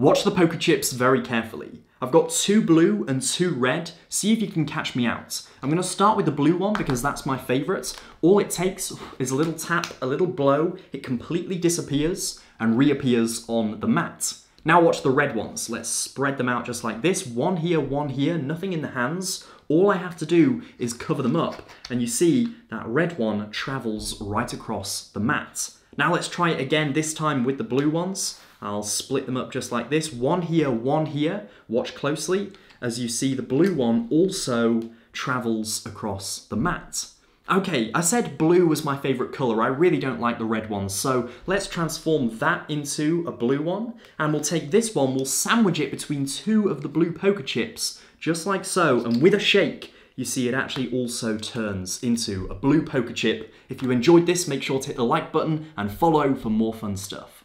Watch the poker chips very carefully. I've got two blue and two red. See if you can catch me out. I'm going to start with the blue one because that's my favourite. All it takes is a little tap, a little blow, it completely disappears and reappears on the mat. Now watch the red ones. Let's spread them out just like this. One here, one here, nothing in the hands. All I have to do is cover them up and you see that red one travels right across the mat. Now let's try it again, this time with the blue ones. I'll split them up just like this. One here, one here. Watch closely as you see the blue one also travels across the mat. Okay, I said blue was my favourite colour. I really don't like the red ones, so let's transform that into a blue one. And we'll take this one, we'll sandwich it between two of the blue poker chips, just like so. And with a shake, you see it actually also turns into a blue poker chip. If you enjoyed this, make sure to hit the like button and follow for more fun stuff.